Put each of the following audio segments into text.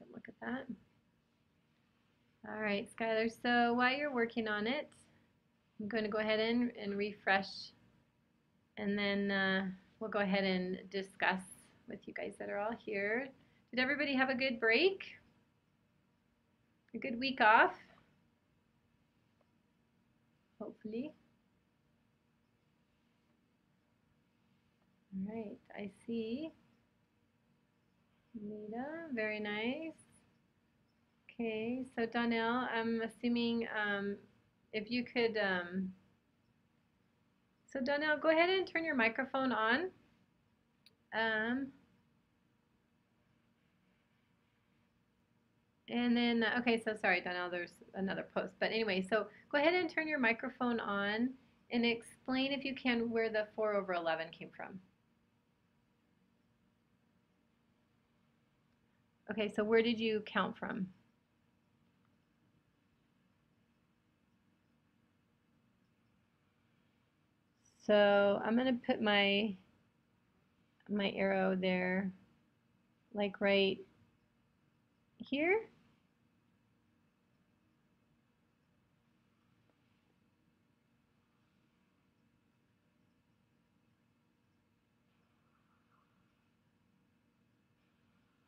and look at that. All right, Skylar, so while you're working on it, I'm going to go ahead and, and refresh, and then uh, we'll go ahead and discuss with you guys that are all here. Did everybody have a good break? A good week off? Hopefully. All right, I see. Nita, very nice. Okay, so Donnell, I'm assuming um, if you could, um, so Donnell, go ahead and turn your microphone on. Um, and then, uh, okay, so sorry, Donnell, there's another post. But anyway, so go ahead and turn your microphone on and explain, if you can, where the 4 over 11 came from. Okay, so where did you count from? So I'm going to put my my arrow there like right here.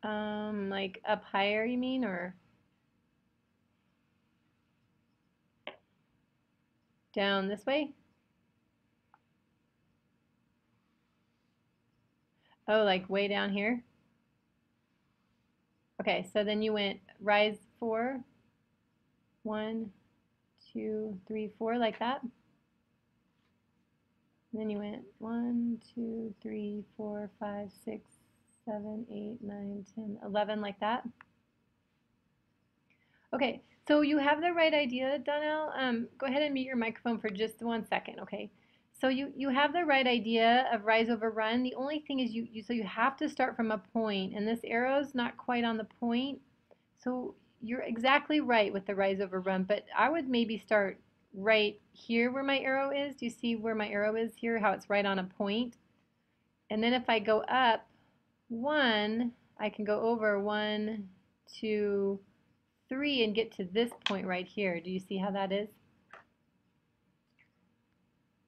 Um, like up higher, you mean, or down this way? Oh, like way down here? Okay, so then you went rise four, one, two, three, four, like that. And then you went one, two, three, four, five, six, seven, eight, nine, ten, eleven, like that. Okay, so you have the right idea, Donnell. Um, go ahead and mute your microphone for just one second, okay? So you, you have the right idea of rise over run. The only thing is you, you so you have to start from a point, and this arrow is not quite on the point. So you're exactly right with the rise over run, but I would maybe start right here where my arrow is. Do you see where my arrow is here, how it's right on a point? And then if I go up, one, I can go over one, two, three, and get to this point right here. Do you see how that is?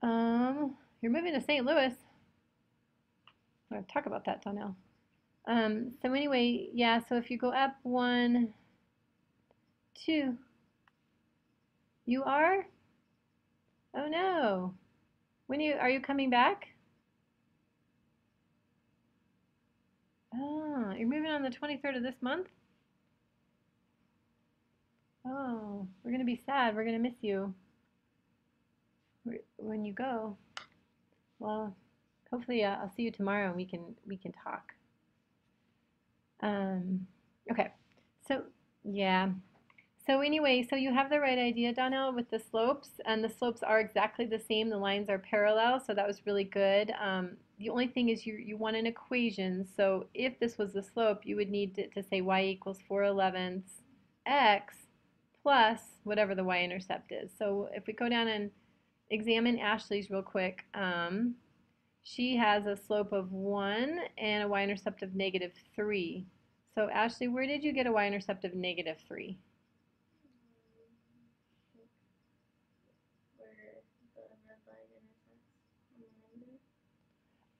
Um, you're moving to St. Louis. I'm going to talk about that, Donnell. Um, so anyway, yeah, so if you go up one, two, you are? Oh no. When you are you coming back? Oh, you're moving on the 23rd of this month? Oh, we're going to be sad. We're going to miss you when you go. Well, hopefully uh, I'll see you tomorrow and we can we can talk. Um, okay, so yeah. So anyway, so you have the right idea, Donnell, with the slopes, and the slopes are exactly the same. The lines are parallel, so that was really good. Um, the only thing is you, you want an equation, so if this was the slope, you would need to, to say y equals 4 elevenths x plus whatever the y-intercept is. So if we go down and examine Ashley's real quick, um, she has a slope of 1 and a y-intercept of negative 3. So Ashley, where did you get a y-intercept of negative 3?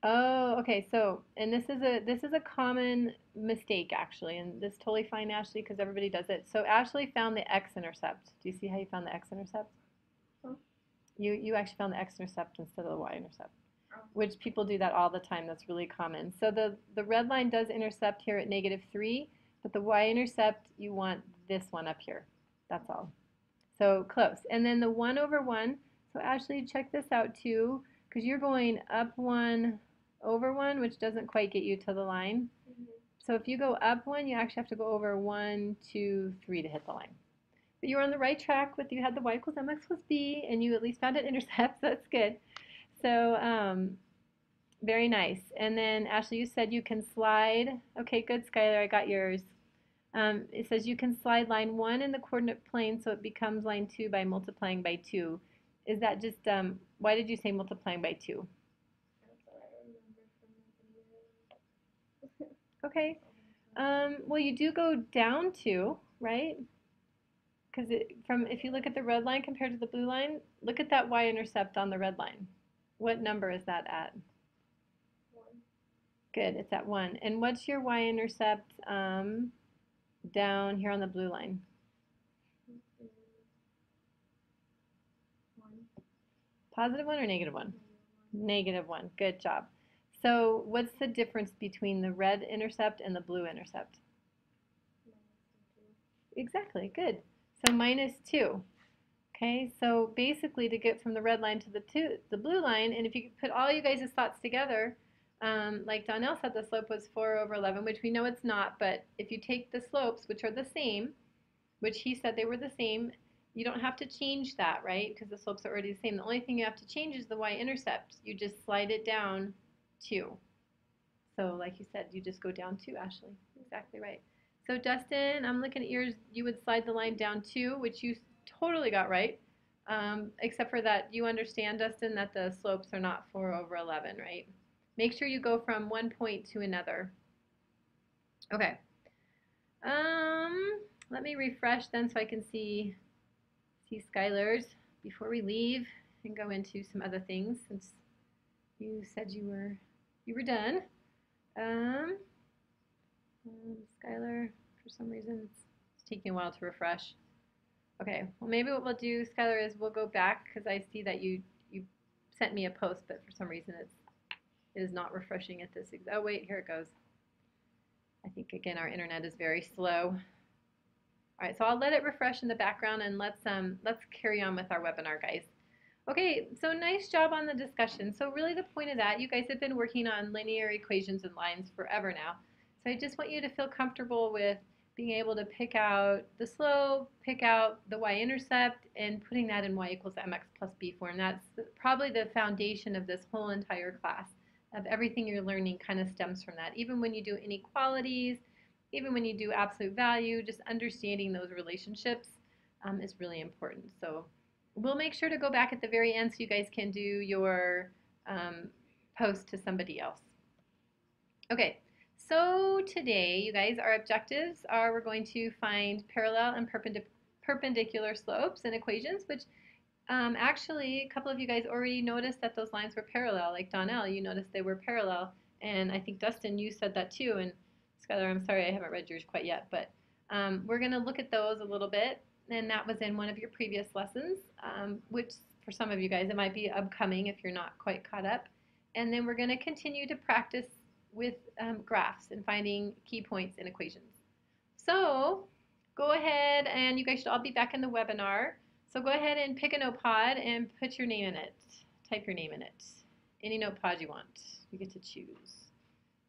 Oh, okay. So, and this is a this is a common mistake actually, and this is totally fine, Ashley, because everybody does it. So Ashley found the x-intercept. Do you see how you found the x-intercept? Oh. You you actually found the x-intercept instead of the y-intercept, oh. which people do that all the time. That's really common. So the the red line does intercept here at negative three, but the y-intercept you want this one up here. That's all. So close. And then the one over one. So Ashley, check this out too, because you're going up one over one, which doesn't quite get you to the line. Mm -hmm. So if you go up one, you actually have to go over one, two, three to hit the line. But you were on the right track with you had the y equals mx plus b, and you at least found an intercept, so that's good. So um, very nice. And then Ashley, you said you can slide. Okay, good, Skylar, I got yours. Um, it says you can slide line 1 in the coordinate plane so it becomes line 2 by multiplying by 2. Is that just, um, why did you say multiplying by 2? Okay. Um, well, you do go down two, right? Because from if you look at the red line compared to the blue line, look at that y-intercept on the red line. What number is that at? One. Good, it's at 1. And what's your y-intercept um, down here on the blue line? One. Positive 1 or negative one. Negative 1. Good job. So what's the difference between the red intercept and the blue intercept? Exactly, good. So minus 2. Okay, so basically to get from the red line to the two, the blue line, and if you put all you guys' thoughts together, um, like Donnell said the slope was 4 over 11, which we know it's not, but if you take the slopes, which are the same, which he said they were the same, you don't have to change that, right? Because the slopes are already the same. The only thing you have to change is the y-intercept. You just slide it down 2. So like you said, you just go down 2, Ashley. Exactly right. So Dustin, I'm looking at yours. You would slide the line down 2, which you totally got right. Um, except for that you understand, Dustin, that the slopes are not 4 over 11, right? Make sure you go from one point to another. Okay. Um, let me refresh then so I can see see Skylar's before we leave and go into some other things since you said you were you were done. Um, um, Skylar, for some reason, it's, taking a while to refresh. Okay, well maybe what we'll do, Skylar, is we'll go back because I see that you you sent me a post, but for some reason it's it is not refreshing at this. Oh wait, here it goes. I think again our internet is very slow. All right, so I'll let it refresh in the background and let's um let's carry on with our webinar, guys. Okay, so nice job on the discussion. So really the point of that, you guys have been working on linear equations and lines forever now. So I just want you to feel comfortable with being able to pick out the slope, pick out the y-intercept, and putting that in y equals mx plus b form. That's probably the foundation of this whole entire class of everything you're learning kind of stems from that. Even when you do inequalities, even when you do absolute value, just understanding those relationships um, is really important. So we'll make sure to go back at the very end so you guys can do your um, post to somebody else. Okay, so today, you guys, our objectives are we're going to find parallel and perpendic perpendicular slopes and equations, which um, actually, a couple of you guys already noticed that those lines were parallel. Like Donnell, you noticed they were parallel. And I think Dustin, you said that too. And Skylar, I'm sorry I haven't read yours quite yet. But um, we're going to look at those a little bit. And that was in one of your previous lessons, um, which for some of you guys, it might be upcoming if you're not quite caught up. And then we're going to continue to practice with um, graphs and finding key points in equations. So go ahead and you guys should all be back in the webinar. So go ahead and pick a notepad and put your name in it. Type your name in it. Any notepad you want. You get to choose.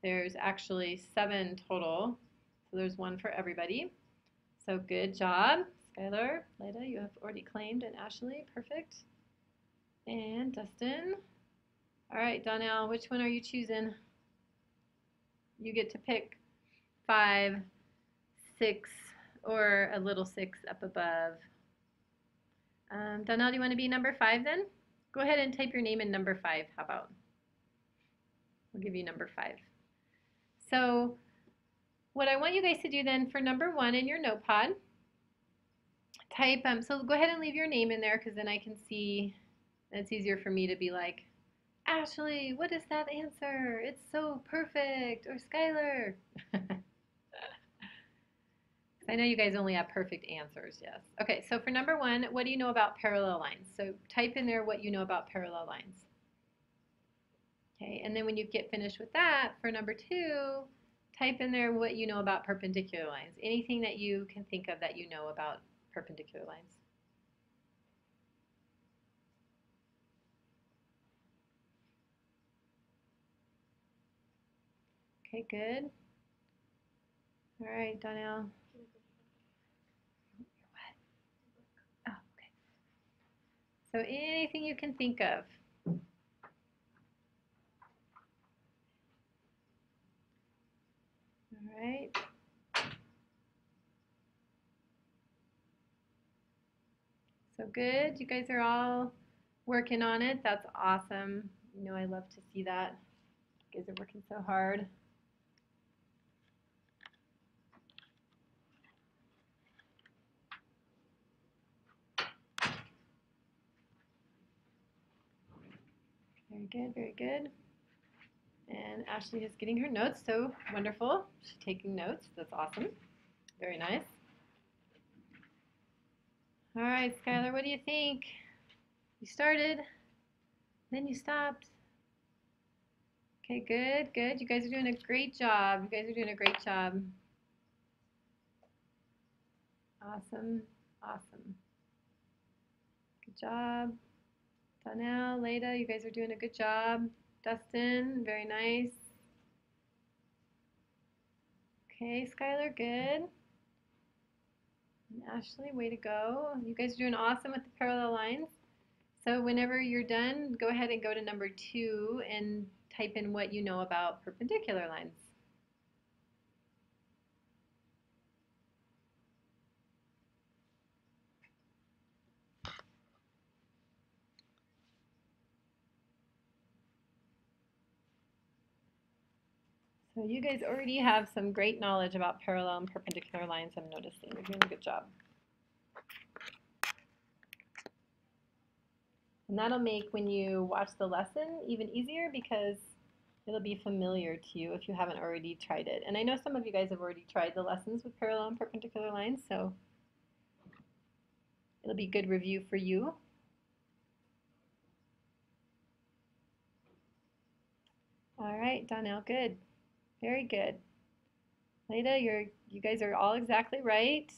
There's actually seven total. So there's one for everybody. So good job. Skylar, Leda, you have already claimed, and Ashley, perfect. And Dustin. All right, Donnell, which one are you choosing? You get to pick five, six, or a little six up above. Um, Donnell, do you want to be number five then? Go ahead and type your name in number five. How about? We'll give you number five. So what I want you guys to do then for number one in your notepad, type, um, so go ahead and leave your name in there because then I can see, it's easier for me to be like, Ashley, what is that answer? It's so perfect. Or Skylar. I know you guys only have perfect answers, yes. Okay, so for number one, what do you know about parallel lines? So type in there what you know about parallel lines. Okay, and then when you get finished with that, for number two, type in there what you know about perpendicular lines. Anything that you can think of that you know about perpendicular lines. Okay, good. All right, Donnell. Oh, okay. So anything you can think of. All right. So good. You guys are all working on it. That's awesome. You know I love to see that. You guys are working so hard. Very good, very good. And Ashley is getting her notes, so wonderful. She's taking notes. That's awesome. Very nice. All right, Skylar, what do you think? You started, then you stopped. Okay, good, good. You guys are doing a great job. You guys are doing a great job. Awesome, awesome. Good job. Donnell, Leda, you guys are doing a good job. Dustin, very nice. Okay, Skylar, good. And Ashley, way to go. You guys are doing awesome with the parallel lines. So whenever you're done, go ahead and go to number two and type in what you know about perpendicular lines. So you guys already have some great knowledge about parallel and perpendicular lines, I'm noticing. You're doing a good job. And that'll make when you watch the lesson even easier because it'll be familiar to you if you haven't already tried it. And I know some of you guys have already tried the lessons with parallel and perpendicular lines, so it'll be good review for you. All right, Donnell, good. Very good. Leda, you're, you guys are all exactly right.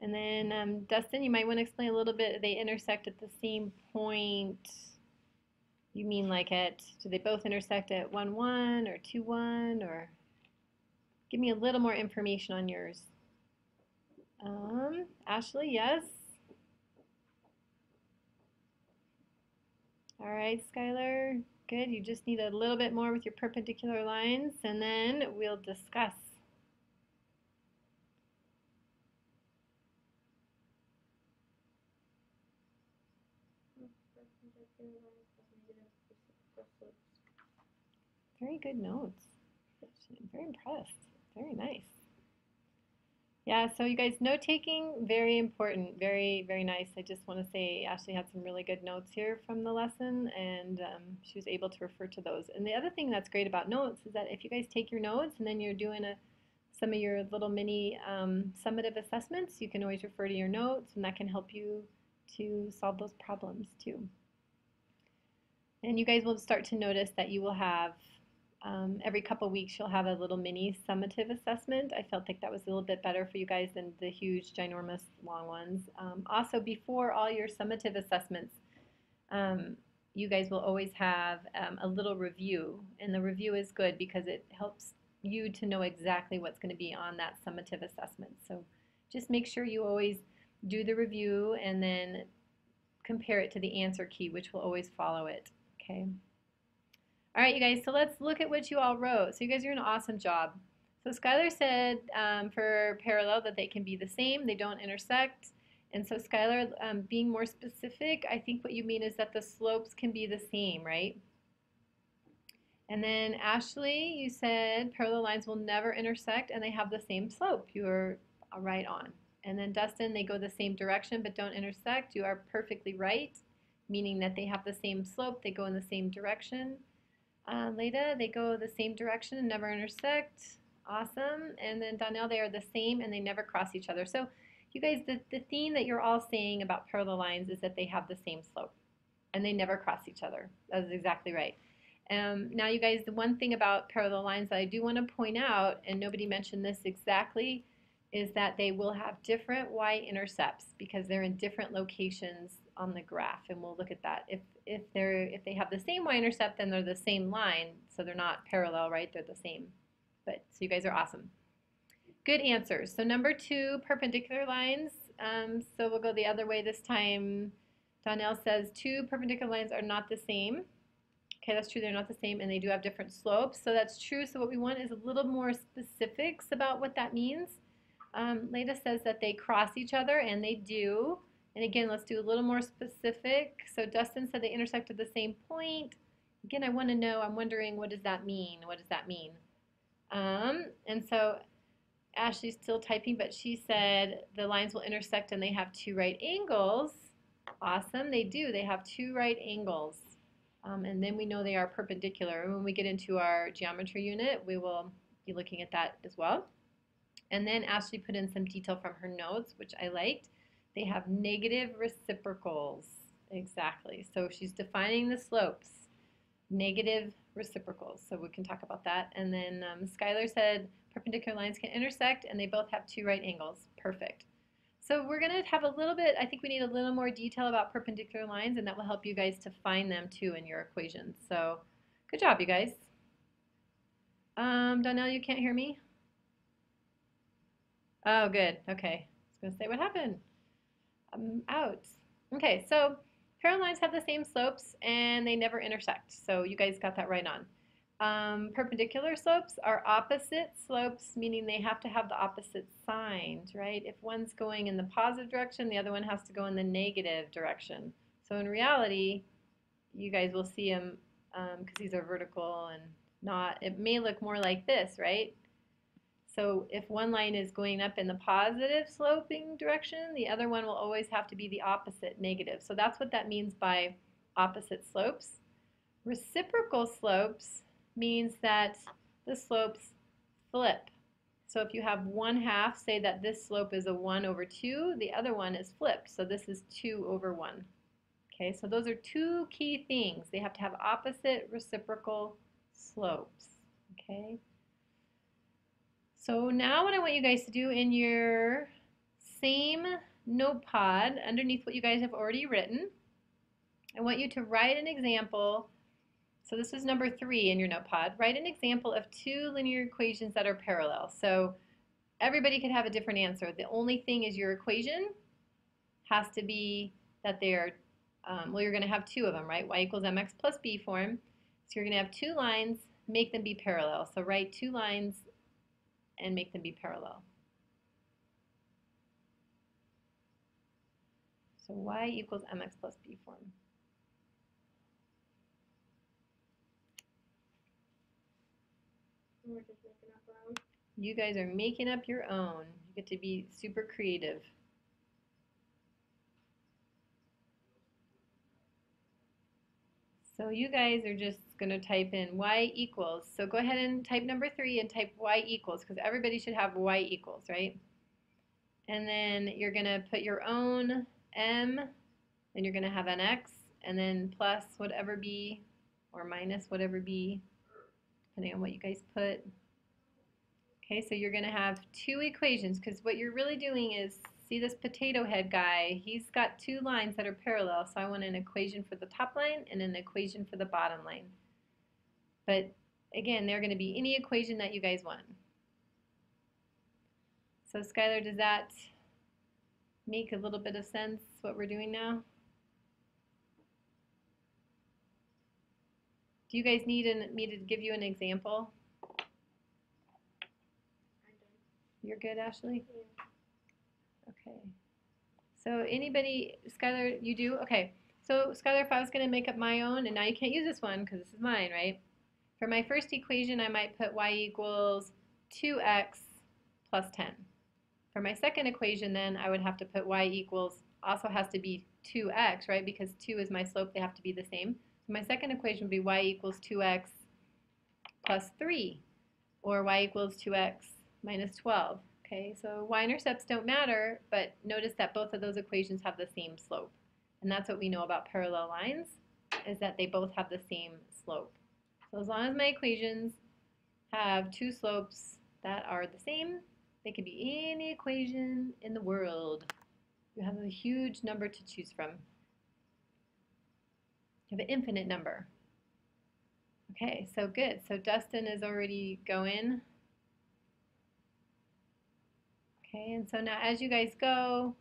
And then um, Dustin, you might want to explain a little bit. They intersect at the same point. You mean like at, do they both intersect at 1, 1 or 2, 1 or give me a little more information on yours. Um, Ashley, yes. All right, Skylar, good. You just need a little bit more with your perpendicular lines and then we'll discuss. Very good notes. Very impressed. Very nice. Yeah, so you guys, note taking, very important, very, very nice. I just want to say Ashley had some really good notes here from the lesson, and um, she was able to refer to those. And the other thing that's great about notes is that if you guys take your notes and then you're doing a, some of your little mini um, summative assessments, you can always refer to your notes, and that can help you to solve those problems too. And you guys will start to notice that you will have um, every couple weeks you'll have a little mini summative assessment. I felt like that was a little bit better for you guys than the huge, ginormous, long ones. Um, also, before all your summative assessments, um, you guys will always have um, a little review, and the review is good because it helps you to know exactly what's going to be on that summative assessment. So just make sure you always do the review and then compare it to the answer key, which will always follow it. Okay. All right, you guys, so let's look at what you all wrote. So you guys are an awesome job. So Skylar said um, for parallel that they can be the same, they don't intersect. And so Skylar, um, being more specific, I think what you mean is that the slopes can be the same, right? And then Ashley, you said parallel lines will never intersect and they have the same slope. You are right on. And then Dustin, they go the same direction but don't intersect. You are perfectly right, meaning that they have the same slope, they go in the same direction. Uh, Leda, they go the same direction and never intersect. Awesome. And then Donnell, they are the same and they never cross each other. So you guys, the, the theme that you're all saying about parallel lines is that they have the same slope and they never cross each other. That is exactly right. Um, now you guys, the one thing about parallel lines that I do want to point out, and nobody mentioned this exactly, is that they will have different y-intercepts because they're in different locations on the graph, and we'll look at that. If if they're if they have the same y-intercept, then they're the same line, so they're not parallel, right? They're the same. But so you guys are awesome. Good answers. So number two, perpendicular lines. Um, so we'll go the other way this time. Donnell says two perpendicular lines are not the same. Okay, that's true. They're not the same, and they do have different slopes. So that's true. So what we want is a little more specifics about what that means. Um, Leda says that they cross each other, and they do. And again, let's do a little more specific. So Dustin said they intersect at the same point. Again, I want to know, I'm wondering, what does that mean? What does that mean? Um, and so Ashley's still typing, but she said the lines will intersect and they have two right angles. Awesome, they do. They have two right angles. Um, and then we know they are perpendicular. And when we get into our geometry unit, we will be looking at that as well. And then Ashley put in some detail from her notes, which I liked. They have negative reciprocals. Exactly. So she's defining the slopes. Negative reciprocals. So we can talk about that. And then um, Skylar said perpendicular lines can intersect and they both have two right angles. Perfect. So we're going to have a little bit, I think we need a little more detail about perpendicular lines and that will help you guys to find them too in your equations. So good job you guys. Um, Donnell, you can't hear me? Oh, good. Okay. I was going to say what happened. I'm out. Okay, so parallel lines have the same slopes and they never intersect. So you guys got that right on. Um, perpendicular slopes are opposite slopes, meaning they have to have the opposite signs, right? If one's going in the positive direction, the other one has to go in the negative direction. So in reality, you guys will see them because um, these are vertical and not, it may look more like this, right? So if one line is going up in the positive sloping direction, the other one will always have to be the opposite, negative. So that's what that means by opposite slopes. Reciprocal slopes means that the slopes flip. So if you have one half, say that this slope is a 1 over 2, the other one is flipped. So this is 2 over 1. Okay, so those are two key things. They have to have opposite reciprocal slopes. Okay. So now what I want you guys to do in your same notepad, underneath what you guys have already written, I want you to write an example so this is number three in your notepad. Write an example of two linear equations that are parallel. So everybody could have a different answer. The only thing is your equation has to be that they're, um, well, you're going to have two of them, right? y equals mx plus b form. So you're going to have two lines, make them be parallel. So write two lines and make them be parallel. So y equals mx plus b form. We're just making up our own. You guys are making up your own. You get to be super creative. So you guys are just going to type in y equals. So go ahead and type number three and type y equals because everybody should have y equals, right? And then you're going to put your own m, and you're going to have an x, and then plus whatever b, or minus whatever b, depending on what you guys put. Okay, so you're going to have two equations because what you're really doing is, see this potato head guy, he's got two lines that are parallel, so I want an equation for the top line and an equation for the bottom line. But again, they're going to be any equation that you guys want. So Skylar, does that make a little bit of sense what we're doing now? Do you guys need an, me to give you an example? You're good, Ashley? Yeah. Okay. So anybody, Skylar, you do? Okay. So Skylar, if I was going to make up my own, and now you can't use this one because this is mine, right? For my first equation, I might put y equals 2x plus 10. For my second equation, then, I would have to put y equals, also has to be 2x, right? Because 2 is my slope, they have to be the same. So my second equation would be y equals 2x plus 3, or y equals 2x minus 12. Okay, so y-intercepts don't matter, but notice that both of those equations have the same slope. And that's what we know about parallel lines, is that they both have the same slope. So as long as my equations have two slopes that are the same, they could be any equation in the world. You have a huge number to choose from. You have an infinite number. Okay, so good. So Dustin is already going. Okay, and so now as you guys go,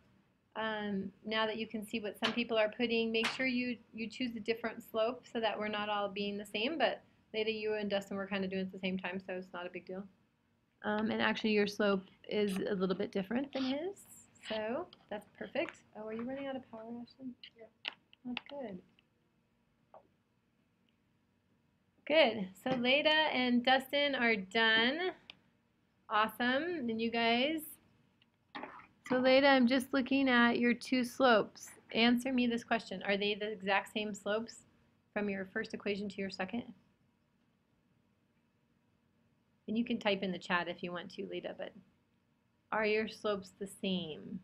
um, now that you can see what some people are putting, make sure you, you choose a different slope so that we're not all being the same, but Leda, you and Dustin were kind of doing it at the same time, so it's not a big deal. Um, and actually your slope is a little bit different than his, so that's perfect. Oh, are you running out of power, Ashley? Yeah. That's good. Good. So Leda and Dustin are done. Awesome. And you guys? So Leda, I'm just looking at your two slopes. Answer me this question. Are they the exact same slopes from your first equation to your second? And you can type in the chat if you want to, Leda, but are your slopes the same?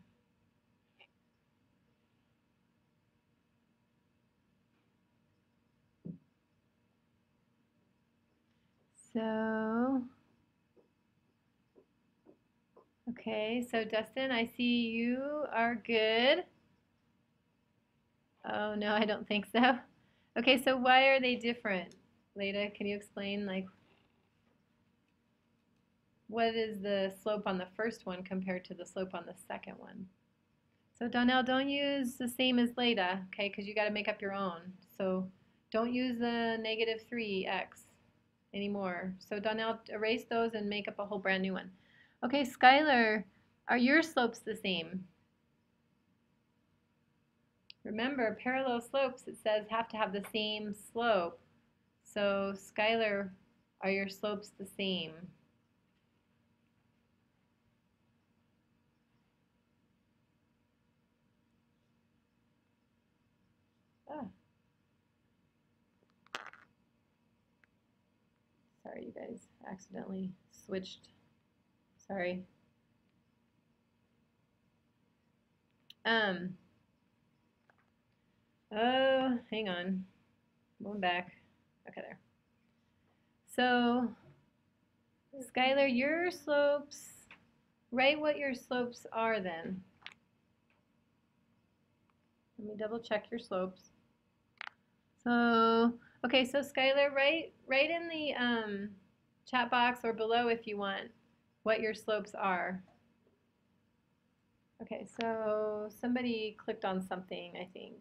So, okay, so Dustin, I see you are good. Oh, no, I don't think so. Okay, so why are they different? Leda, can you explain, like, what is the slope on the first one compared to the slope on the second one? So Donnell, don't use the same as Leda, okay, because you got to make up your own. So don't use the negative 3x anymore. So Donnell, erase those and make up a whole brand new one. Okay, Skylar, are your slopes the same? Remember, parallel slopes, it says, have to have the same slope. So Skylar, are your slopes the same? Ah. Sorry, you guys accidentally switched. Sorry. Um. Oh, hang on. Going back. Okay, there. So, Skylar, your slopes, write what your slopes are then. Let me double check your slopes. So, okay, so Skylar, write, write in the um, chat box or below if you want what your slopes are. Okay, so somebody clicked on something, I think.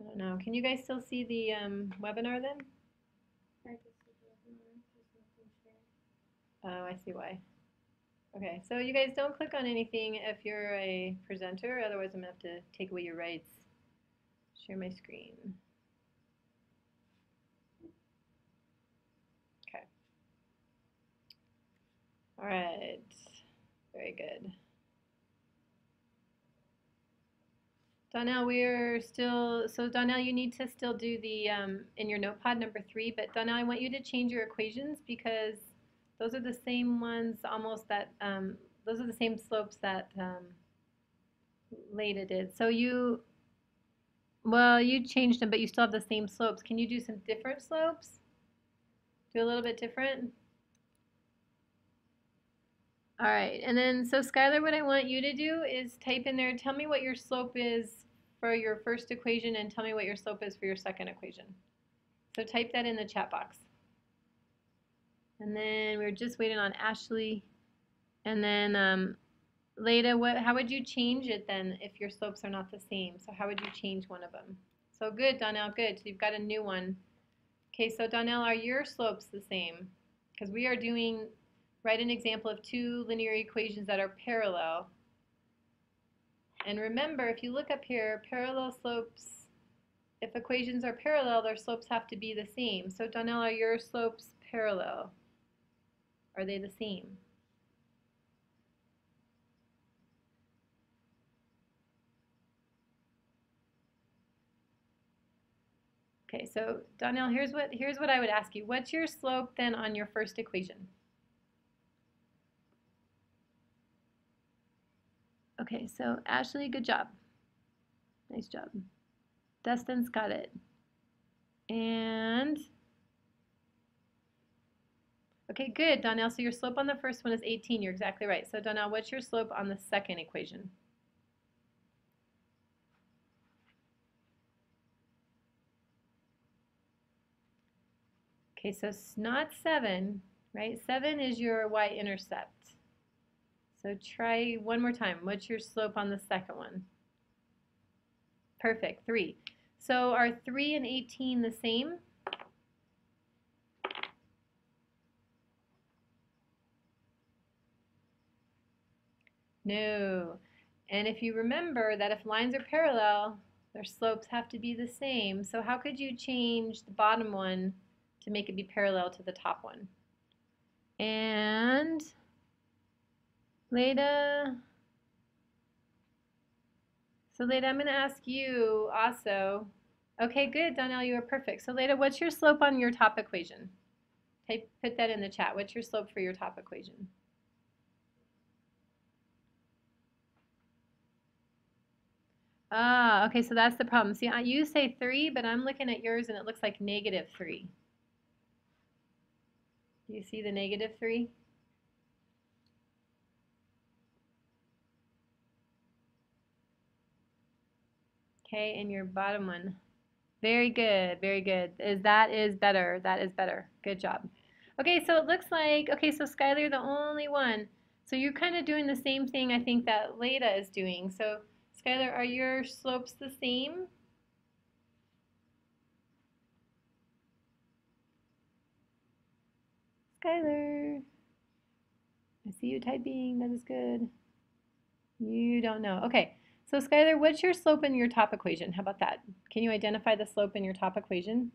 I don't know. Can you guys still see the um, webinar then? I can see the webinar, there's nothing shared. Oh, I see why. Okay, so you guys don't click on anything if you're a presenter, otherwise I'm going to have to take away your rights. Share my screen. Okay. All right. Very good. Donnell, we're still, so Donnell, you need to still do the, um, in your notepad number three, but Donnell, I want you to change your equations because those are the same ones almost that, um, those are the same slopes that um, Leda did. So you, well, you changed them, but you still have the same slopes. Can you do some different slopes? Do a little bit different? All right, and then so Skylar, what I want you to do is type in there, tell me what your slope is for your first equation and tell me what your slope is for your second equation. So type that in the chat box. And then we're just waiting on Ashley. And then um, Leda, what, how would you change it then if your slopes are not the same? So how would you change one of them? So good, Donnell, good. So you've got a new one. Okay, so Donnell, are your slopes the same? Because we are doing write an example of two linear equations that are parallel. And remember, if you look up here, parallel slopes, if equations are parallel, their slopes have to be the same. So Donnell, are your slopes parallel? Are they the same? Okay, so Donnell, here's what here's what I would ask you. What's your slope then on your first equation? Okay, so Ashley, good job. Nice job. Dustin's got it. And, okay, good, Donnell. So your slope on the first one is 18. You're exactly right. So Donnell, what's your slope on the second equation? Okay, so it's not 7, right? 7 is your y-intercept. So try one more time. What's your slope on the second one? Perfect, 3. So are 3 and 18 the same? No. And if you remember that if lines are parallel, Their slopes have to be the same. So how could you change the bottom one to make it be parallel to the top one? And Leda, so Leda, I'm going to ask you also. Okay, good, Donnell, you are perfect. So Leda, what's your slope on your top equation? Type, put that in the chat. What's your slope for your top equation? Ah, okay, so that's the problem. See, you say 3, but I'm looking at yours and it looks like negative 3. Do you see the negative 3? Okay, and your bottom one. Very good, very good. Is That is better. That is better. Good job. Okay, so it looks like, okay, so Skylar, the only one. So you're kind of doing the same thing I think that Leda is doing. So Skylar, are your slopes the same? Skylar. I see you typing. That is good. You don't know. Okay. So Skylar, what's your slope in your top equation? How about that? Can you identify the slope in your top equation?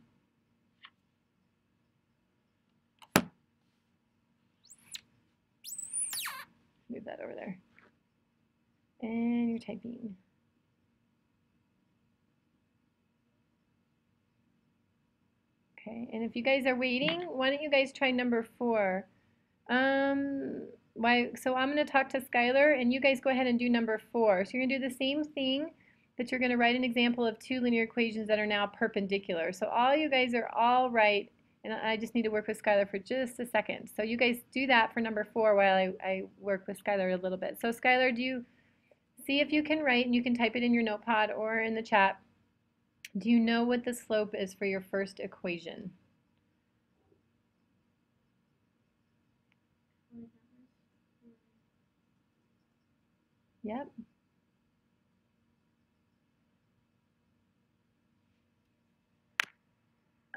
Move that over there. And you're typing. Okay, and if you guys are waiting, why don't you guys try number four? Um, why? So I'm going to talk to Skylar, and you guys go ahead and do number four. So you're going to do the same thing, but you're going to write an example of two linear equations that are now perpendicular. So all you guys are all right, and I just need to work with Skylar for just a second. So you guys do that for number four while I, I work with Skylar a little bit. So Skylar, do you see if you can write, and you can type it in your notepad or in the chat. Do you know what the slope is for your first equation? Yep.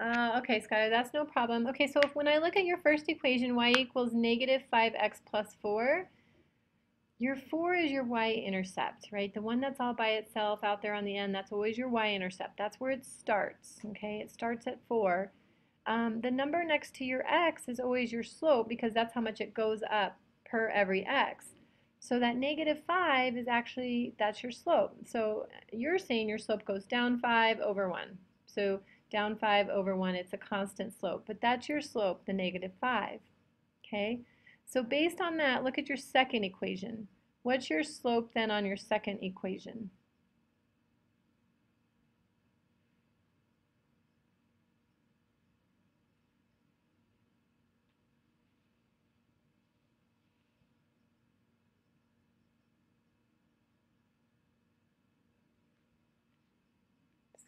Uh, okay, Skylar, that's no problem. Okay, so if, when I look at your first equation, y equals negative 5x plus 4, your 4 is your y-intercept, right? The one that's all by itself out there on the end, that's always your y-intercept. That's where it starts, okay? It starts at 4. Um, the number next to your x is always your slope because that's how much it goes up per every x. So that negative 5 is actually, that's your slope. So you're saying your slope goes down 5 over 1. So down 5 over 1, it's a constant slope. But that's your slope, the negative 5. Okay? So based on that, look at your second equation. What's your slope then on your second equation?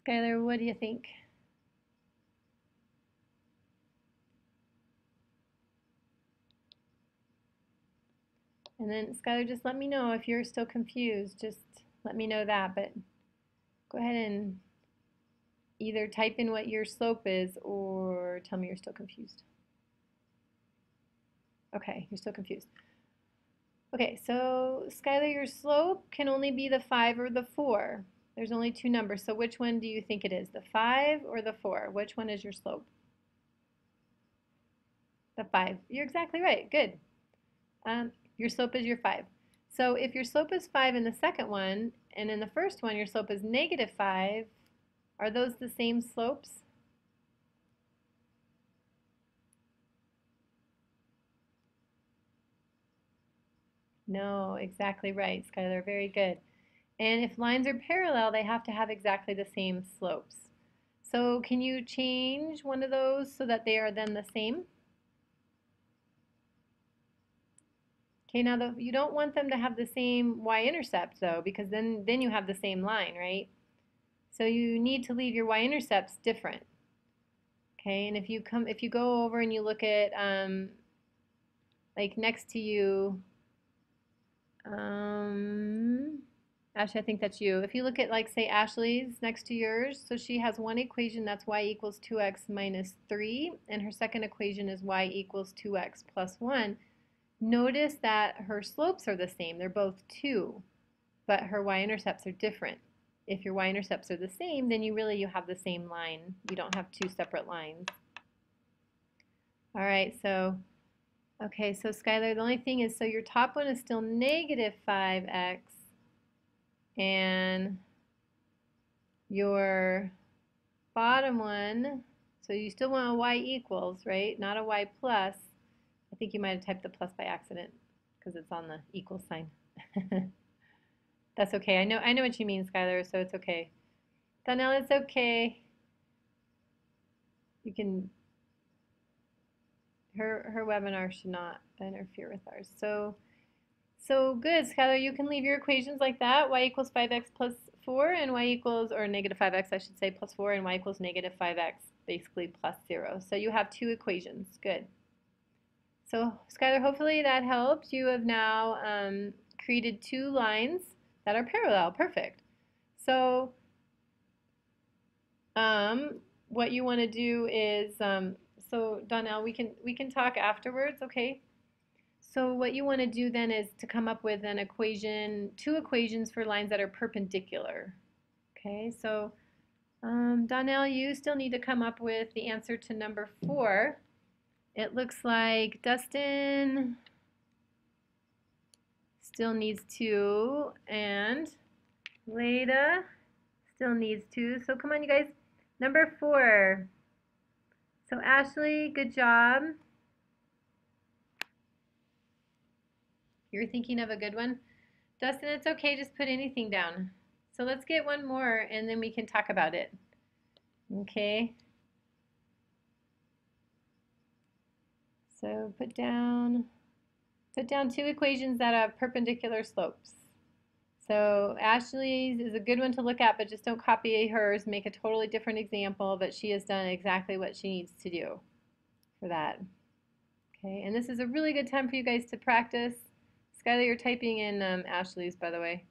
Skylar, what do you think? And then Skylar, just let me know if you're still confused. Just let me know that. But go ahead and either type in what your slope is or tell me you're still confused. Okay, you're still confused. Okay, so Skylar, your slope can only be the 5 or the 4. There's only two numbers, so which one do you think it is, the 5 or the 4? Which one is your slope? The 5. You're exactly right. Good. Um, your slope is your 5. So if your slope is 5 in the second one, and in the first one your slope is negative 5, are those the same slopes? No, exactly right, Skylar. Very good. And if lines are parallel, they have to have exactly the same slopes. So can you change one of those so that they are then the same? Okay, now the, you don't want them to have the same y-intercept though, because then, then you have the same line, right? So you need to leave your y-intercepts different. Okay, and if you come, if you go over and you look at, um, like next to you, um, Ashley, I think that's you. If you look at like say Ashley's next to yours, so she has one equation that's y equals 2x minus 3, and her second equation is y equals 2x plus 1. Notice that her slopes are the same. They're both 2, but her y-intercepts are different. if your y-intercepts are the same, then you really you have the same line. You don't have two separate lines. All right, so, okay, so Skylar, the only thing is, so your top one is still negative 5x, and your bottom one, so you still want a y equals, right? Not a y plus. Think you might have typed the plus by accident because it's on the equal sign. That's okay. I know I know what you mean, Skylar, so it's okay. Donnell, it's okay. You can her her webinar should not interfere with ours. So so good, Skylar, you can leave your equations like that. y equals 5x plus 4 and y equals, or negative 5x I should say, plus 4 and y equals negative 5x, basically plus 0. So you have two equations. Good. So Skylar, hopefully that helps. You have now um, created two lines that are parallel. Perfect. So um, what you want to do is, um, so Donnell, we can we can talk afterwards, okay? So what you want to do then is to come up with an equation, two equations for lines that are perpendicular. Okay, so um, Donnell, you still need to come up with the answer to number four. It looks like Dustin still needs two, and Leda still needs two. So come on, you guys. Number four. So Ashley, good job. You're thinking of a good one? Dustin, it's okay, just put anything down. So let's get one more and then we can talk about it. Okay. So put down Put down two equations that have perpendicular slopes. So Ashley's is a good one to look at, but just don't copy hers. Make a totally different example, but she has done exactly what she needs to do for that. Okay, and this is a really good time for you guys to practice. Skylar, you're typing in um, Ashley's, by the way.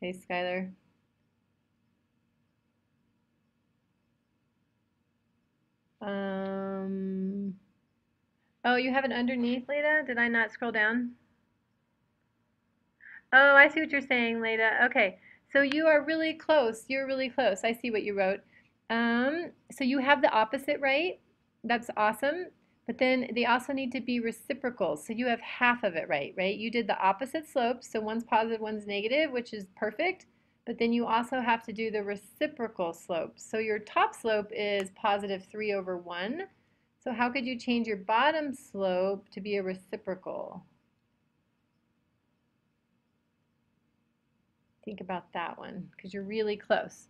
Hey, Skylar. Um, oh, you have it underneath, Leda? Did I not scroll down? Oh, I see what you're saying, Leda. Okay, so you are really close. You're really close. I see what you wrote. Um, so you have the opposite right. That's awesome. But then they also need to be reciprocal. So you have half of it right, right? You did the opposite slopes. So one's positive, one's negative, which is perfect but then you also have to do the reciprocal slopes. So your top slope is positive 3 over 1. So how could you change your bottom slope to be a reciprocal? Think about that one because you're really close.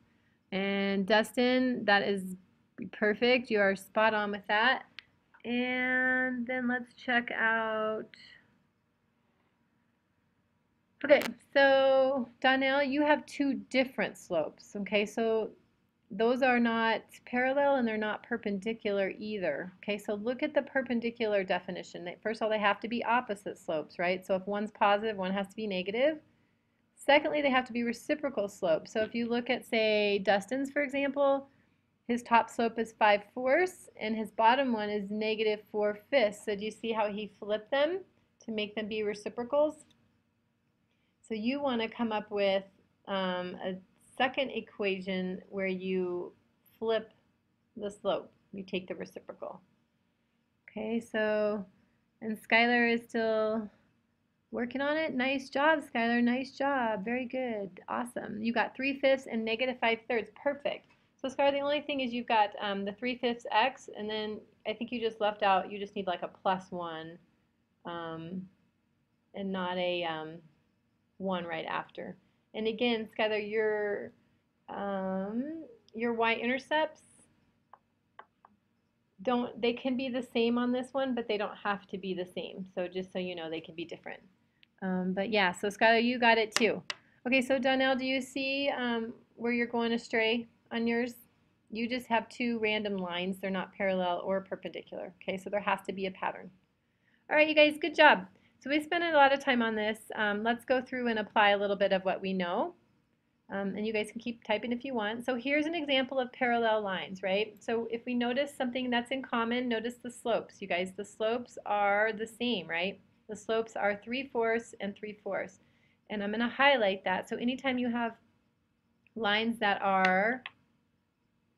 And Dustin, that is perfect. You are spot on with that. And then let's check out Okay, so Donnell, you have two different slopes. Okay, so those are not parallel and they're not perpendicular either. Okay, so look at the perpendicular definition. First of all, they have to be opposite slopes, right? So if one's positive, one has to be negative. Secondly, they have to be reciprocal slopes. So if you look at, say, Dustin's, for example, his top slope is 5 fourths and his bottom one is negative 4 fifths. So do you see how he flipped them to make them be reciprocals? So you want to come up with um, a second equation where you flip the slope. You take the reciprocal. Okay, so, and Skylar is still working on it. Nice job, Skylar. Nice job. Very good. Awesome. You got 3 fifths and negative 5 thirds. Perfect. So Skylar, the only thing is you've got um, the 3 fifths x, and then I think you just left out, you just need like a plus 1 um, and not a, um, one right after. And again, Skylar, your, um, your y-intercepts, don't they can be the same on this one, but they don't have to be the same. So just so you know, they can be different. Um, but yeah, so Skylar, you got it too. Okay, so Donnell, do you see um, where you're going astray on yours? You just have two random lines. They're not parallel or perpendicular. Okay, so there has to be a pattern. All right, you guys, good job. So we spent a lot of time on this. Um, let's go through and apply a little bit of what we know. Um, and you guys can keep typing if you want. So here's an example of parallel lines, right? So if we notice something that's in common, notice the slopes. You guys, the slopes are the same, right? The slopes are 3 fourths and 3 fourths. And I'm going to highlight that. So anytime you have lines that are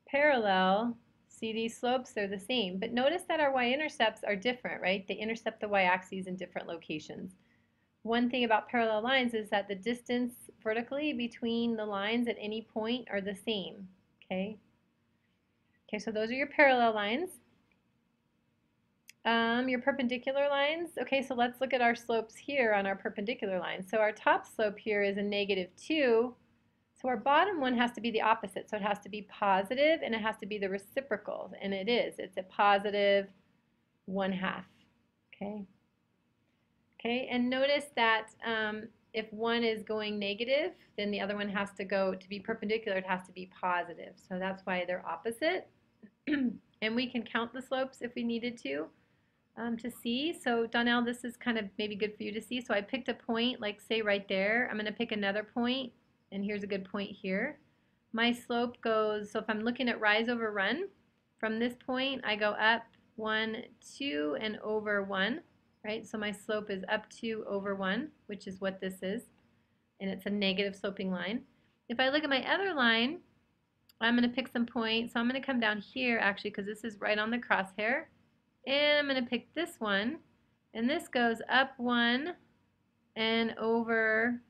parallel, see these slopes, they're the same. But notice that our y-intercepts are different, right? They intercept the y-axes in different locations. One thing about parallel lines is that the distance vertically between the lines at any point are the same, okay? Okay, so those are your parallel lines. Um, your perpendicular lines, okay, so let's look at our slopes here on our perpendicular lines. So our top slope here is a negative 2, so our bottom one has to be the opposite. So it has to be positive and it has to be the reciprocal, and it is. It's a positive 1 half, okay? Okay, and notice that um, if one is going negative, then the other one has to go, to be perpendicular, it has to be positive. So that's why they're opposite. and we can count the slopes if we needed to um, to see. So Donnell, this is kind of maybe good for you to see. So I picked a point, like say right there. I'm going to pick another point, and here's a good point here. My slope goes, so if I'm looking at rise over run, from this point I go up 1, 2, and over 1, right? So my slope is up 2 over 1, which is what this is, and it's a negative sloping line. If I look at my other line, I'm going to pick some points. So I'm going to come down here actually because this is right on the crosshair. And I'm going to pick this one. And this goes up 1 and over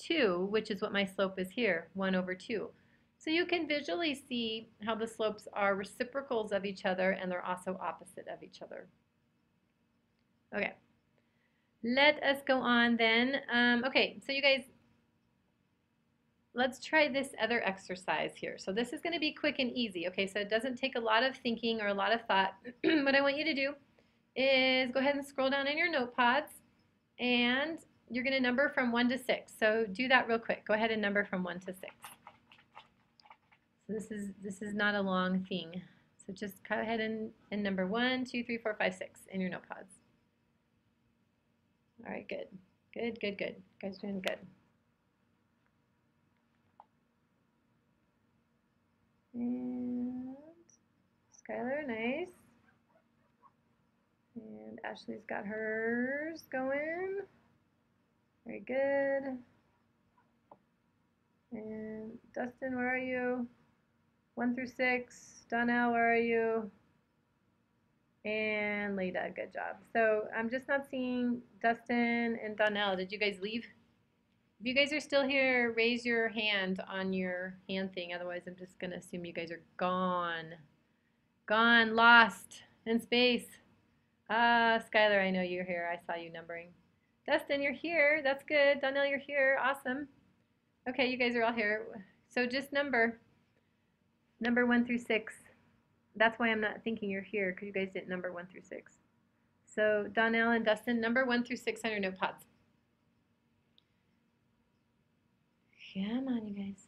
2, which is what my slope is here, 1 over 2. So you can visually see how the slopes are reciprocals of each other and they're also opposite of each other. Okay, let us go on then. Um, okay, so you guys let's try this other exercise here. So this is going to be quick and easy, okay? So it doesn't take a lot of thinking or a lot of thought. what I want you to do is go ahead and scroll down in your notepads and you're going to number from 1 to 6. So do that real quick. Go ahead and number from 1 to 6. So this is this is not a long thing. So just go ahead and, and number 1, 2, 3, 4, 5, 6 in your notepads. All right, good. Good, good, good. You guys doing good. And Skylar, nice. And Ashley's got hers going. Very good. And Dustin, where are you? One through six. Donnell, where are you? And Leda, good job. So I'm just not seeing Dustin and Donnell. Did you guys leave? If you guys are still here, raise your hand on your hand thing. Otherwise, I'm just going to assume you guys are gone. Gone, lost in space. Ah, Skylar, I know you're here. I saw you numbering. Dustin, you're here. That's good. Donnell, you're here. Awesome. Okay, you guys are all here. So just number. Number 1 through 6. That's why I'm not thinking you're here, because you guys didn't number 1 through 6. So Donnell and Dustin, number 1 through 6 on your notepads. Come on, you guys.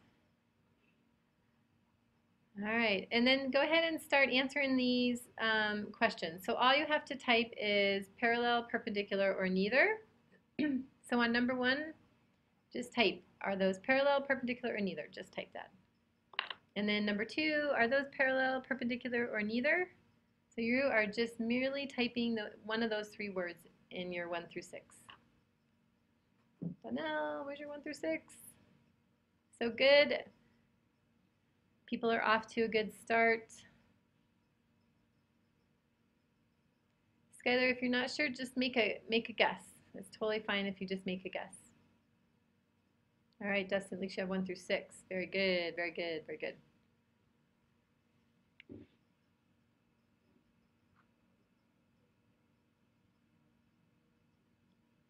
All right, and then go ahead and start answering these um, questions. So all you have to type is parallel, perpendicular, or neither. so on number one, just type, are those parallel, perpendicular, or neither? Just type that. And then number two, are those parallel, perpendicular, or neither? So you are just merely typing the, one of those three words in your one through six. Donnell, where's your one through six? So good. People are off to a good start. Skylar, if you're not sure, just make a make a guess. It's totally fine if you just make a guess. All right, Dustin, at least you have one through six. Very good, very good, very good.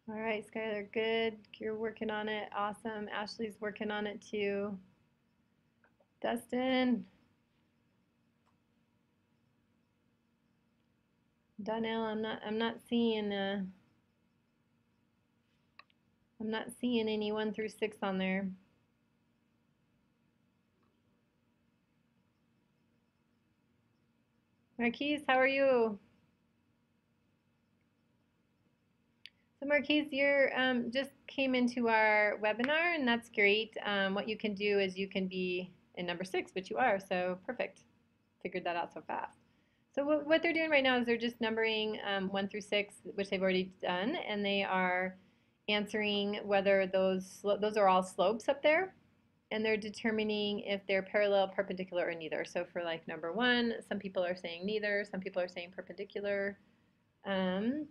All right, Skylar, good. You're working on it. Awesome. Ashley's working on it too. Dustin. Donnell, I'm not I'm not seeing uh I'm not seeing any one through six on there. Marquise, how are you? So Marquise, you um, just came into our webinar, and that's great. Um, what you can do is you can be in number six, which you are, so perfect. Figured that out so fast. So what, what they're doing right now is they're just numbering um, 1 through 6, which they've already done, and they are answering whether those, those are all slopes up there, and they're determining if they're parallel, perpendicular, or neither. So for like number 1, some people are saying neither, some people are saying perpendicular. Um,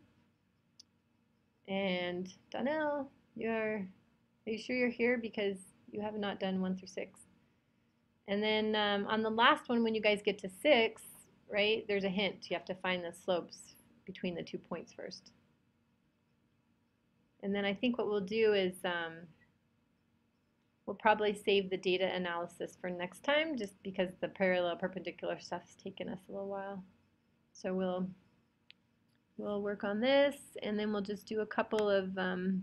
and Donnell, you're, are you sure you're here? Because you have not done 1 through 6. And then um, on the last one, when you guys get to 6, right, there's a hint. You have to find the slopes between the two points first. And then I think what we'll do is um, we'll probably save the data analysis for next time just because the parallel perpendicular stuff's taken us a little while. So we'll we'll work on this and then we'll just do a couple of um,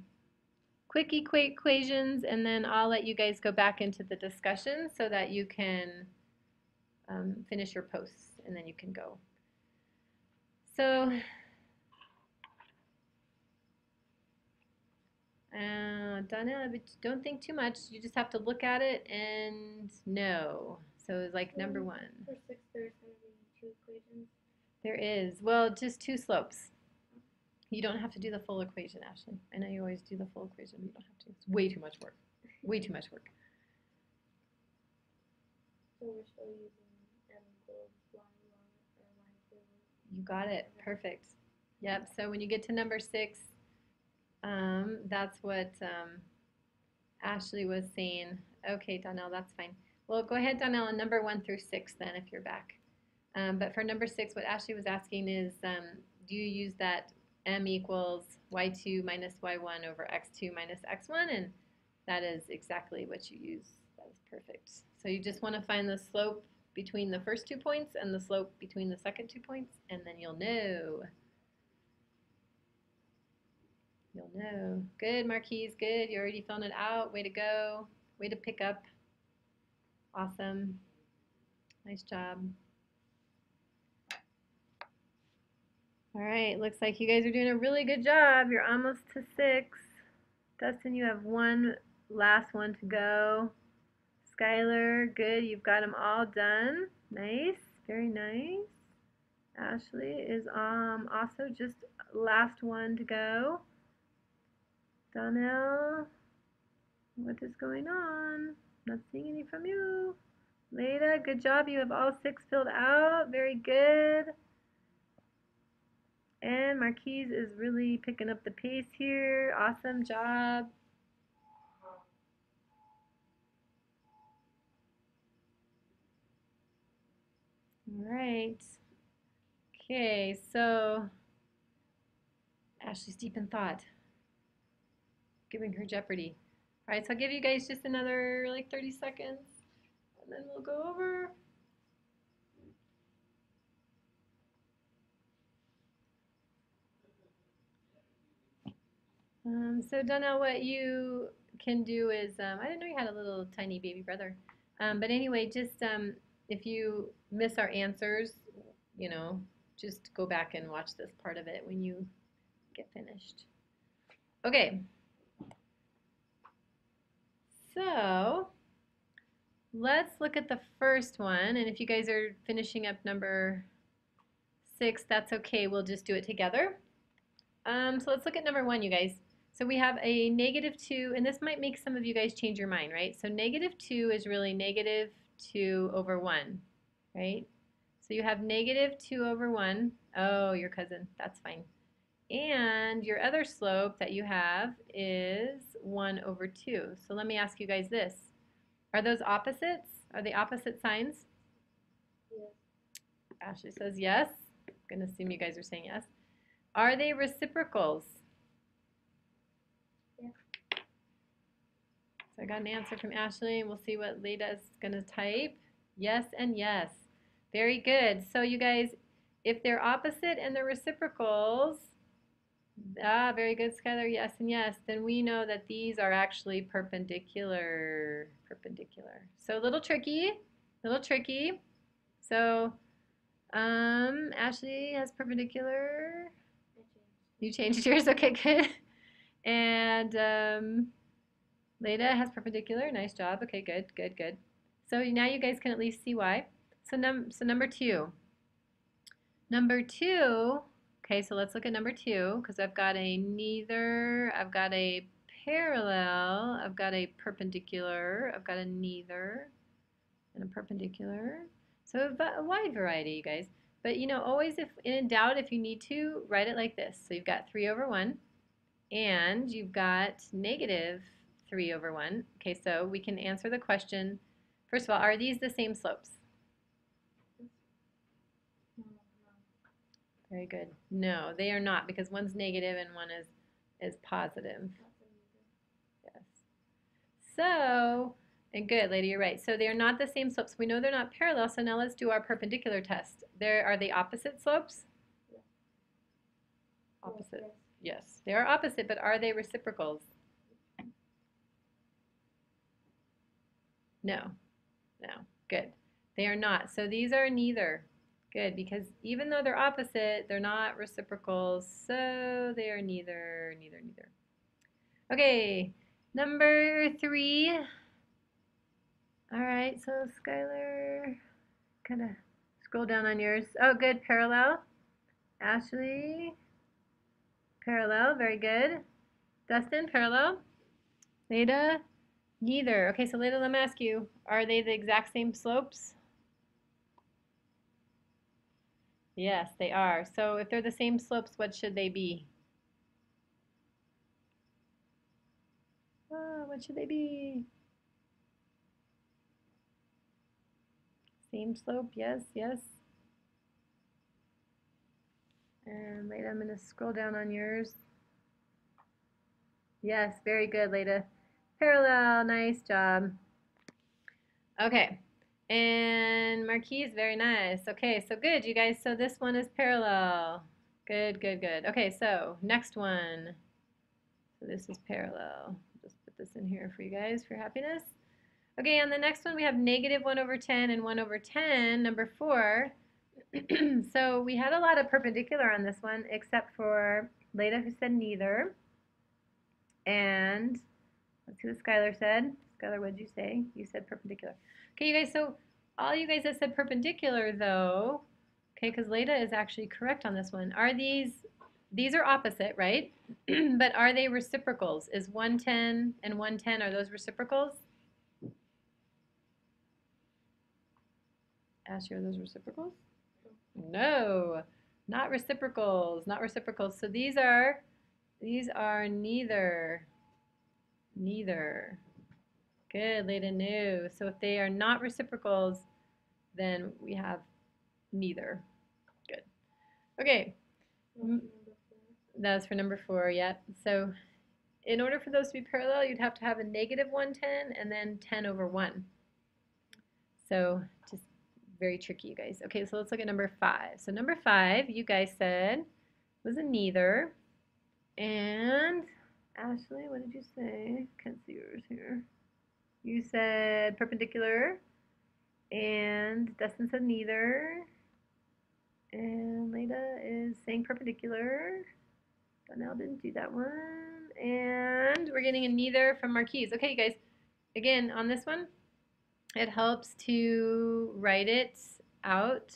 quick equations and then I'll let you guys go back into the discussion so that you can um, finish your posts and then you can go. So uh, Donna, but don't think too much. You just have to look at it and know. So it's like number one. For six, there's going to be two equations. There is. Well, just two slopes. You don't have to do the full equation, Ashley. I know you always do the full equation, but you don't have to. It's way too much work. Way too much work. So we're still using m equals y1 or y2. You got it. Perfect. Yep. So when you get to number six, that's what um, Ashley was saying. Okay, Donnell, that's fine. Well, go ahead, Donnell, on number one through six then if you're back. Um, but for number six, what Ashley was asking is, um, do you use that m equals y2 minus y1 over x2 minus x1? And that is exactly what you use. That is perfect. So you just want to find the slope between the first two points and the slope between the second two points, and then you'll know. You'll know. Good, Marquise, good. You're already filling it out. Way to go. Way to pick up. Awesome. Nice job. All right, looks like you guys are doing a really good job. You're almost to six. Dustin, you have one last one to go. Skylar, good. You've got them all done. Nice. Very nice. Ashley is um also just last one to go. Donnell, what is going on? Not seeing any from you. Leda, good job. You have all six filled out. Very good. And Marquise is really picking up the pace here. Awesome job. All right. Okay, so Ashley's deep in thought. Giving her Jeopardy. All right, so I'll give you guys just another like 30 seconds, and then we'll go over. Um, so Donnell, what you can do is, um, I didn't know you had a little tiny baby brother. Um, but anyway, just um, if you miss our answers, you know, just go back and watch this part of it when you get finished. Okay. So let's look at the first one. And if you guys are finishing up number six, that's okay. We'll just do it together. Um, so let's look at number one, you guys. So we have a negative 2, and this might make some of you guys change your mind, right? So negative 2 is really negative 2 over 1, right? So you have negative 2 over 1. Oh, your cousin. That's fine. And your other slope that you have is 1 over 2. So let me ask you guys this. Are those opposites? Are they opposite signs? Yes. Ashley says yes. I'm going to assume you guys are saying yes. Are they reciprocals? Yeah. So I got an answer from Ashley, and we'll see what Leda is going to type. Yes and yes. Very good. So you guys, if they're opposite and they're reciprocals, ah, very good, Skylar, yes and yes, then we know that these are actually perpendicular. Perpendicular. So a little tricky, a little tricky. So um, Ashley has perpendicular. You changed yours? Okay, good. And um, Leda has perpendicular. Nice job. Okay, good, good, good. So now you guys can at least see why. So, num so number two. Number two, okay, so let's look at number two because I've got a neither, I've got a parallel, I've got a perpendicular, I've got a neither, and a perpendicular. So a wide variety, you guys. But you know, always if in doubt, if you need to, write it like this. So you've got 3 over 1, and you've got negative 3 over 1. Okay, so we can answer the question. First of all, are these the same slopes? Very good. No, they are not because one's negative and one is is positive. Yes. So, and good, Leda, you're right. So they're not the same slopes. We know they're not parallel, so now let's do our perpendicular test. There are they opposite slopes? Opposite. Yes, they are opposite, but are they reciprocals? No. No. Good. They are not. So these are neither. Good, because even though they're opposite, they're not reciprocals, so they are neither, neither, neither. Okay, number three. All right, so Skylar, kind of scroll down on yours. Oh, good, parallel. Ashley, parallel, very good. Dustin, parallel. Leda, neither. Okay, so Leda, let me ask you, are they the exact same slopes? Yes, they are. So if they're the same slopes, what should they be? Ah, what should they be? Same slope, yes, yes. And Leda, I'm going to scroll down on yours. Yes, very good, Leda. Parallel, nice job. Okay. And Marquise, very nice. Okay, so good, you guys. So this one is parallel. Good, good, good. Okay, so next one. So this is parallel. Just put this in here for you guys for happiness. Okay, on the next one we have negative 1 over 10 and 1 over 10, number 4. so we had a lot of perpendicular on this one, except for Leda who said neither. And let's see what Skylar said. Skylar, what did you say? You said perpendicular. Okay, you guys, so all you guys that said perpendicular, though, okay, because Leda is actually correct on this one. Are these, these are opposite, right? but are they reciprocals? Is 110 and 110, are those reciprocals? You, are those reciprocals? No, not reciprocals, not reciprocals. So these are, these are neither, neither. Good, Leda knew. So if they are not reciprocals, then we have neither. Good. Okay. That's for number four, yep. So in order for those to be parallel, you'd have to have a negative 110 and then 10 over 1. So just very tricky, you guys. Okay, so let's look at number five. So number five, you guys said was a neither. And Ashley, what did you say? Can't see yours here. You said perpendicular. And Dustin said neither. And Leda is saying perpendicular. Donnell didn't do that one. And we're getting a neither from Marquise. Okay, you guys. Again, on this one, it helps to write it out.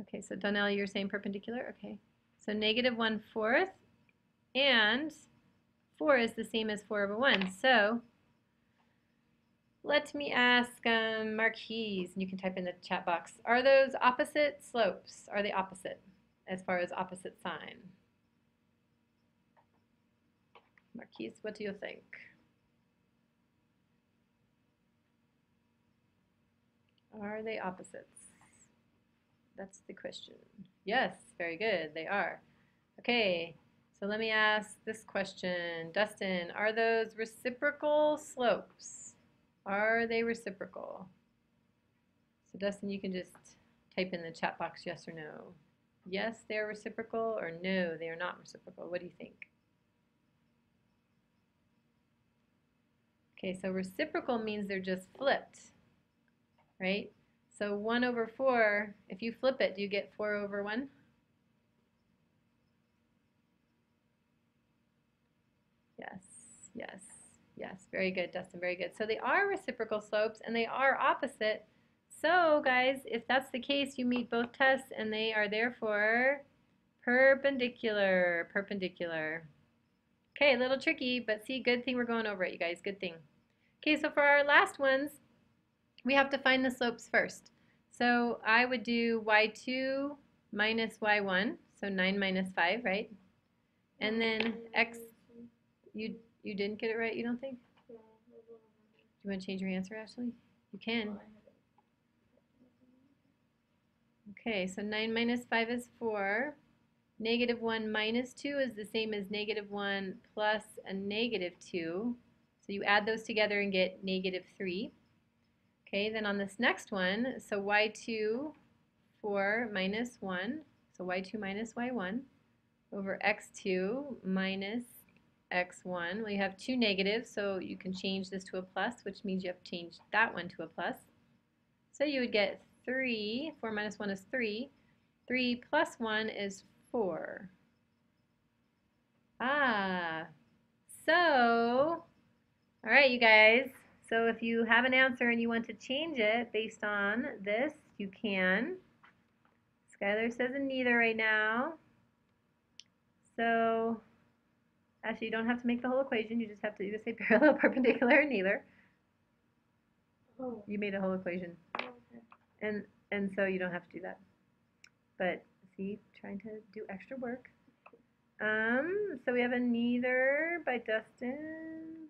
Okay, so Donnell, you're saying perpendicular? Okay. So negative 1 fourth. And 4 is the same as 4 over 1. So let me ask um, Marquise, and you can type in the chat box. Are those opposite slopes? Are they opposite as far as opposite sign? Marquise, what do you think? Are they opposites? That's the question. Yes, very good, they are. Okay, so let me ask this question. Dustin, are those reciprocal slopes? Are they reciprocal? So Dustin, you can just type in the chat box yes or no. Yes, they're reciprocal, or no, they are not reciprocal. What do you think? Okay, so reciprocal means they're just flipped, right? So 1 over 4, if you flip it, do you get 4 over 1? Yes, yes. Yes, very good, Dustin, very good. So they are reciprocal slopes and they are opposite. So guys, if that's the case, you meet both tests and they are therefore perpendicular, perpendicular. Okay, a little tricky, but see, good thing we're going over it, you guys, good thing. Okay, so for our last ones, we have to find the slopes first. So I would do y2 minus y1, so 9 minus 5, right? And then x, you you didn't get it right, you don't think? Do you want to change your answer, Ashley? You can. Okay, so 9 minus 5 is 4. Negative 1 minus 2 is the same as negative 1 plus a negative 2. So you add those together and get negative 3. Okay, then on this next one, so y2, 4 minus 1, so y2 minus y1 over x2 minus x1. Well, you have two negatives, so you can change this to a plus, which means you have to change that one to a plus. So you would get 3, 4 minus 1 is 3. 3 plus 1 is 4. Ah, so, all right, you guys. So if you have an answer and you want to change it based on this, you can. Skylar says neither right now. So, actually, you don't have to make the whole equation. You just have to either say parallel, perpendicular, or neither. Oh, You made a whole equation. okay. And and so you don't have to do that. But see, trying to do extra work. Um, so we have a neither by Dustin.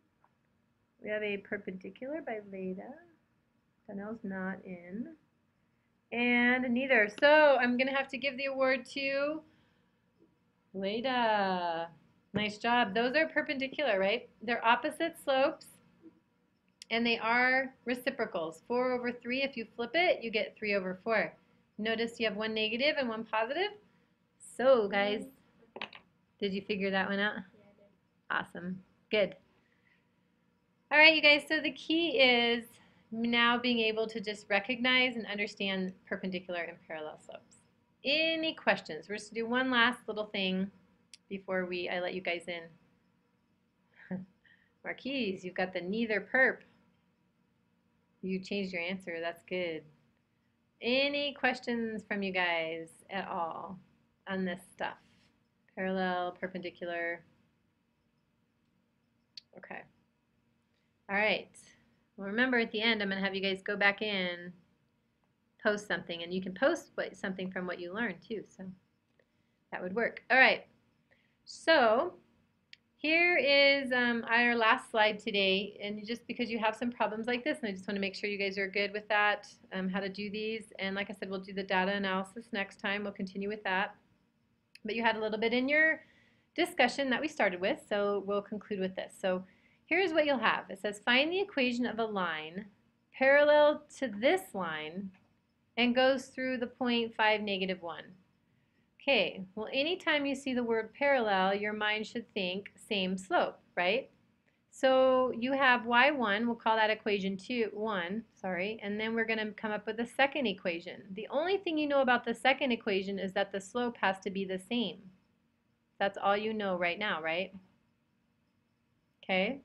We have a perpendicular by Leda. Donnell's not in. And a neither. So I'm gonna have to give the award to Leda. Nice job. Those are perpendicular, right? They're opposite slopes and they are reciprocals. 4 over 3, if you flip it, you get 3 over 4. Notice you have one negative and one positive. So, guys, did you figure that one out? Yeah, I did. Awesome. Good. All right, you guys, so the key is now being able to just recognize and understand perpendicular and parallel slopes. Any questions? We're just going to do one last little thing before we I let you guys in. Marquise, you've got the neither perp. You changed your answer. That's good. Any questions from you guys at all on this stuff? Parallel, perpendicular. Okay. All right. Well, remember at the end, I'm going to have you guys go back in, post something, and you can post what, something from what you learned too. So that would work. All right. So here is um, our last slide today, and just because you have some problems like this, and I just want to make sure you guys are good with that, um, how to do these. And like I said, we'll do the data analysis next time. We'll continue with that. But you had a little bit in your discussion that we started with, so we'll conclude with this. So here's what you'll have. It says find the equation of a line parallel to this line and goes through the point 5, negative 1. Okay, well anytime you see the word parallel, your mind should think same slope, right? So you have y1, we'll call that equation 2, 1, sorry, and then we're going to come up with a second equation. The only thing you know about the second equation is that the slope has to be the same. That's all you know right now, right? Okay,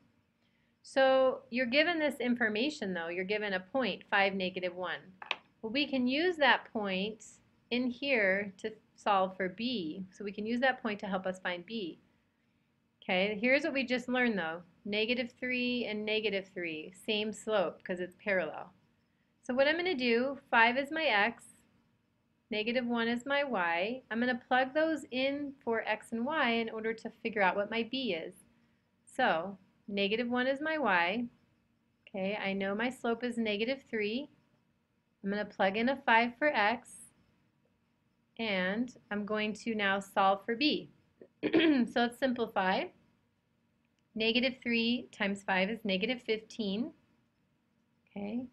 so you're given this information though, you're given a point, 5, negative 1. Well, we can use that point in here to solve for b. So we can use that point to help us find b. Okay, here's what we just learned though. Negative 3 and negative 3, same slope because it's parallel. So what I'm going to do, 5 is my x, negative 1 is my y. I'm going to plug those in for x and y in order to figure out what my b is. So negative 1 is my y. Okay, I know my slope is negative 3. I'm going to plug in a 5 for x. And I'm going to now solve for b. so let's simplify. Negative 3 times 5 is negative 15. Okay.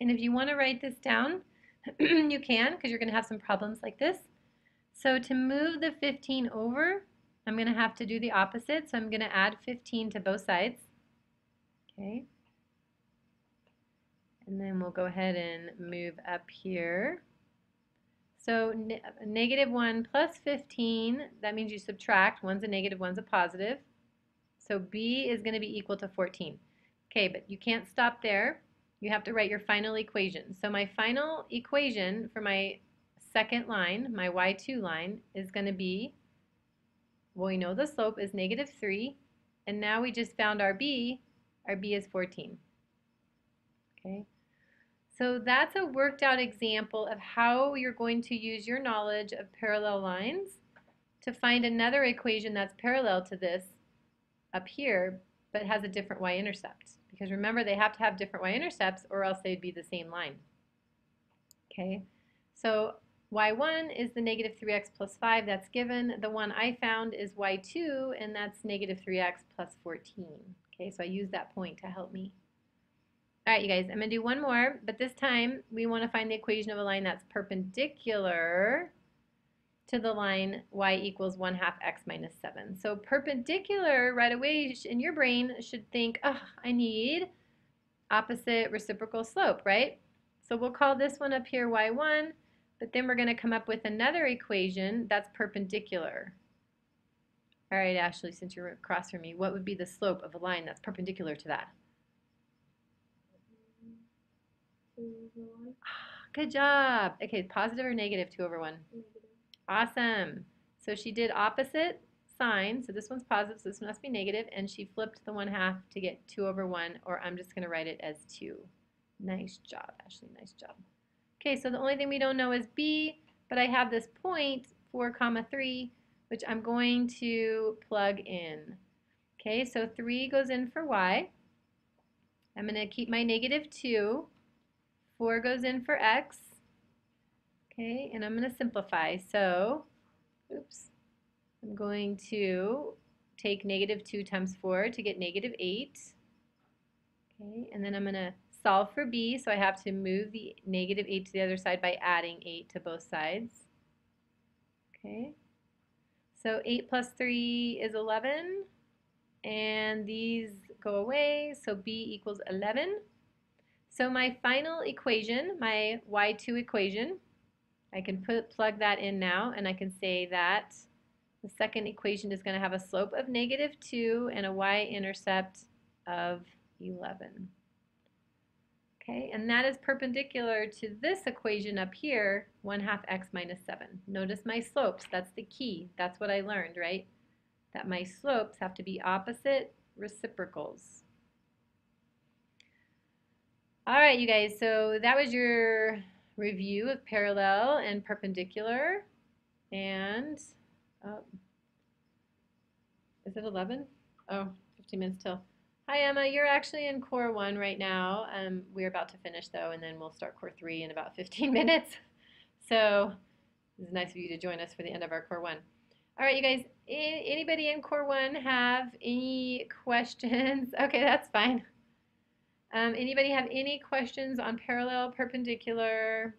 And if you want to write this down, you can because you're going to have some problems like this. So to move the 15 over, I'm going to have to do the opposite. So I'm going to add 15 to both sides. Okay. And then we'll go ahead and move up here. So ne negative 1 plus 15, that means you subtract. One's a negative, one's a positive. So b is going to be equal to 14. Okay, but you can't stop there. you have to write your final equation. So my final equation for my second line, my y2 line, is going to be, well, we know the slope is negative 3, and now we just found our b. Our b is 14. Okay, so that's a worked out example of how you're going to use your knowledge of parallel lines to find another equation that's parallel to this up here, but has a different y-intercept. Because remember, they have to have different y-intercepts or else they'd be the same line. Okay, so y1 is the negative 3x plus 5, that's given. The one I found is y2, and that's negative 3x plus 14. Okay, so I use that point to help me. All right, you guys, I'm going to do one more, but this time we want to find the equation of a line that's perpendicular to the line y equals 1 half x minus 7. So perpendicular right away in your brain should think, oh, I need opposite reciprocal slope, right? So we'll call this one up here y1, but then we're going to come up with another equation that's perpendicular. All right, Ashley, since you're across from me, what would be the slope of a line that's perpendicular to that? Good job. Okay, positive or negative 2 over 1? Negative. Awesome. So she did opposite sign. So this one's positive, so this must be negative, and she flipped the 1 half to get 2 over 1, or I'm just going to write it as 2. Nice job, Ashley. Nice job. Okay, so the only thing we don't know is b, but I have this point, 4 comma 3, which I'm going to plug in. Okay, so 3 goes in for y. I'm going to keep my negative 2. 4 goes in for x. Okay, and I'm going to simplify. So, oops, I'm going to take negative 2 times 4 to get negative 8. Okay, and then I'm going to solve for b, so I have to move the negative 8 to the other side by adding 8 to both sides. Okay, so 8 plus 3 is 11, and these go away, so b equals 11. So my final equation, my y2 equation, I can put plug that in now and I can say that the second equation is going to have a slope of negative 2 and a y-intercept of 11. Okay, and that is perpendicular to this equation up here, 1 half x minus 7. Notice my slopes, that's the key. That's what I learned, right? That my slopes have to be opposite reciprocals. All right, you guys, so that was your review of parallel and perpendicular. And, oh, is it 11? Oh, 15 minutes till. Hi, Emma. You're actually in core one right now. Um, we're about to finish, though, and then we'll start core three in about 15 minutes. So it's nice of you to join us for the end of our core one. All right, you guys, anybody in core one have any questions? Okay, that's fine. Um, anybody have any questions on parallel, perpendicular,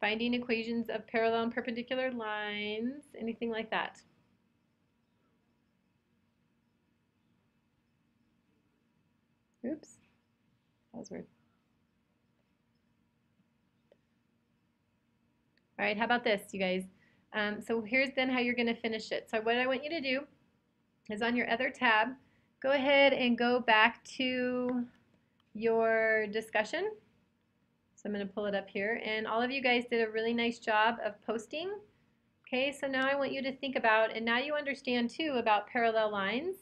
finding equations of parallel and perpendicular lines, anything like that? Oops, that was weird. All right, how about this, you guys? Um, so here's then how you're going to finish it. So what I want you to do is on your other tab, go ahead and go back to your discussion. So I'm going to pull it up here. And all of you guys did a really nice job of posting. Okay, so now I want you to think about, and now you understand too about parallel lines.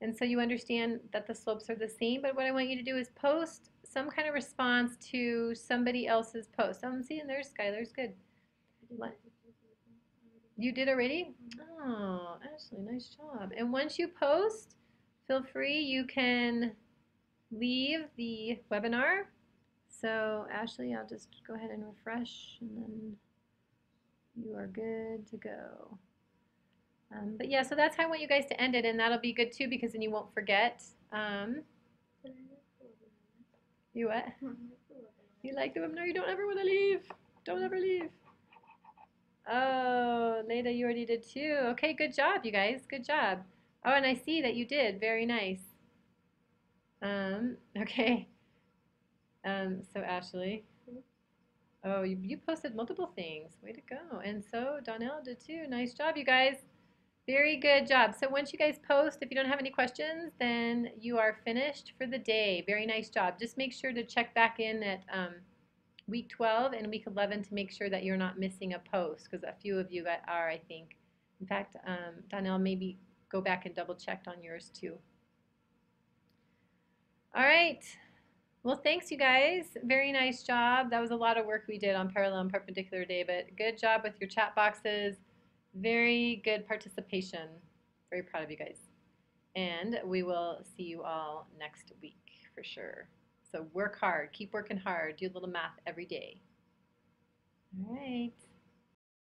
And so you understand that the slopes are the same, but what I want you to do is post some kind of response to somebody else's post. Oh, I'm seeing there's Skylar's good. You did already? Mm-hmm. Oh, Ashley, nice job. And once you post, feel free, you can leave the webinar. So Ashley, I'll just go ahead and refresh and then you are good to go. Um, but yeah, so that's how I want you guys to end it and that'll be good too because then you won't forget. Um, you what? You like the webinar? You don't ever want to leave. Don't ever leave. Oh, Leda, you already did too. Okay, good job, you guys. Good job. Oh, and I see that you did. Very nice. Um, okay. Um, so Ashley. Oh, you, you posted multiple things. Way to go. And so Donnell did too. Nice job, you guys. Very good job. So once you guys post, if you don't have any questions, then you are finished for the day. Very nice job. Just make sure to check back in at um, week 12 and week 11 to make sure that you're not missing a post because a few of you are, I think. In fact, um, Donnell, maybe go back and double check on yours too. All right. Well, thanks, you guys. Very nice job. That was a lot of work we did on parallel and perpendicular day, but good job with your chat boxes. Very good participation. Very proud of you guys. And we will see you all next week for sure. So work hard, keep working hard, do a little math every day. All right.